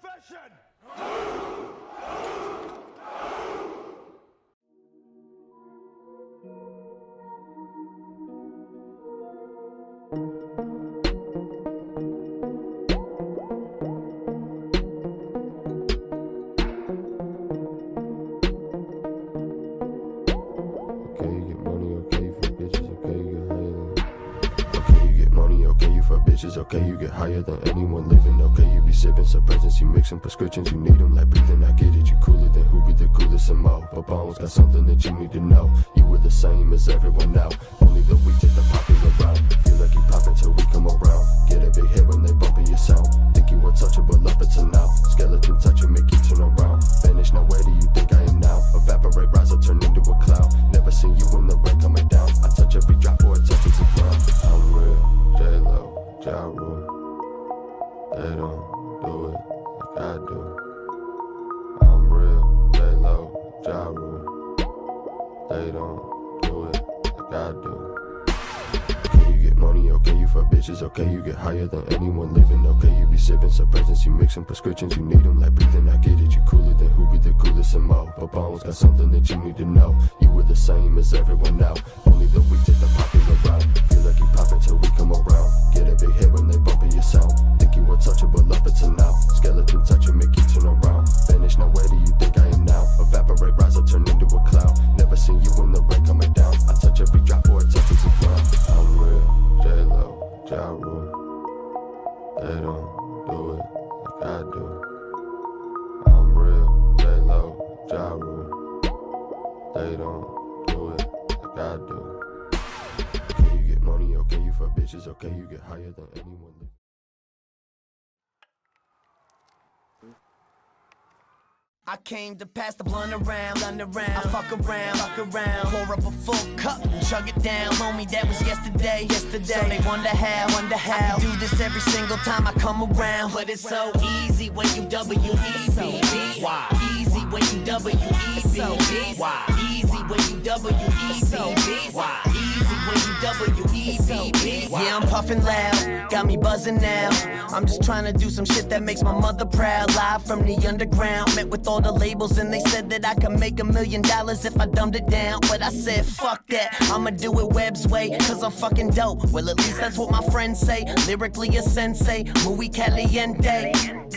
profession. Bitches, okay? You get higher than anyone living, okay? You be sipping some presents, you mixing prescriptions, you need them like breathing. I get it, you cooler than who be the coolest and mo. But Bones got something that you need to know. You were the same as everyone now, only the we take the popular route. Feel like you pop until we come around. Get a big hit when they fuck bitches, okay, you get higher than anyone living, okay, you be sipping suppressants, you mixing prescriptions, you need them like breathing, I get it, you cooler than who be the coolest and mo. But Bones got something that you need to know. You were the same as everyone now, only the we take the popular route. Feel like you pop until we come around. Get a big hit when they bumping your sound. Think you untouchable up until now. They don't do it like I do. Okay, you get money, okay, you fuck bitches, okay, you get higher than anyone. I came to pass the blunt around, blunt around. I fuck around, fuck around. Pour up a full cup and chug it down, homie. That was yesterday, yesterday. So they wonder how, wonder how. I do this every single time I come around, but it's so easy when you W E B B. Why? Easy when you W E B B. Why? Easy when you W E B B. Why? Easy when you W E B B. Yeah, I'm puffing loud, got me buzzing now. I'm just trying to do some shit that makes my mother proud. Live from the underground, met with all the labels and they said that I could make a million dollars if I dumbed it down. But I said, fuck that, I'ma do it Webb's way, cause I'm fucking dope. Well, at least that's what my friends say. Lyrically a sensei, muy caliente.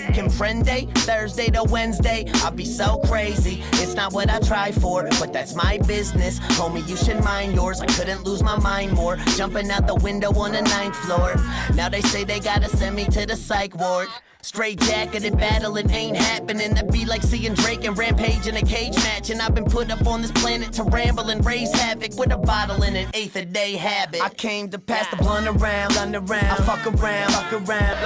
Comprende? Thursday to Wednesday, I be so crazy. It's not what I try for, but that's my business. Homie, you should mind yours. I couldn't lose my mind more. Jumping out the window on the ninth floor. Now they say they gotta send me to the psych ward. Straight jacketed battle, it ain't happening. That'd be like seeing Drake and Rampage in a cage match. And I've been put up on this planet to ramble and raise havoc with a bottle and an eighth a day habit. I came to pass the blunt around, blunt around. I fuck around, fuck around.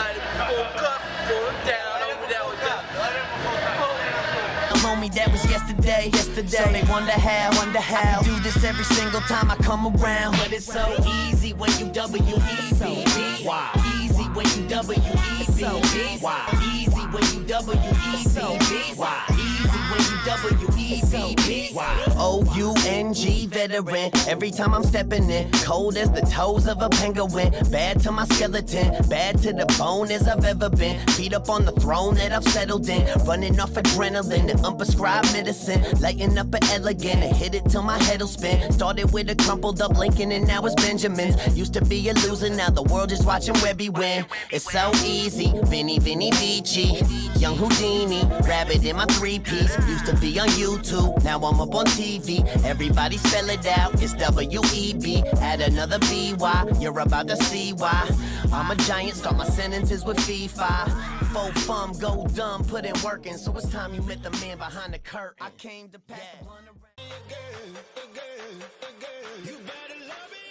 Homie, that was yesterday, yesterday. So they wonder how, wonder how. I do this every single time I come around, but it's so easy when you W E B B. Why? Easy when you W E B B. Why? Easy when you W E B B. Why? Easy when you W E B B. Why? O U N G veteran. Every time I'm stepping in, cold as the toes of a penguin. Bad to my skeleton, bad to the bone as I've ever been. Feet up on the throne that I've settled in. Running off adrenaline and unprescribed medicine. Lighting up an elegant and hit it till my head'll spin. Started with a crumpled up Lincoln and now it's Benjamin's. Used to be a loser, now the world is watching Webby win. It's so easy. Veni, Vidi, Vici. Young Houdini. Rabbit in my three piece. Used to be on YouTube, now I'm up on TV. Everybody spell it out. It's W-E-B, add another B-Y. You're about to see why. I'm a giant, start my sentences with FIFA. Faux fum, go dumb, put in working. So it's time you met the man behind the curtain. I came to pass yeah. one around. Girl, girl, girl, you better love it.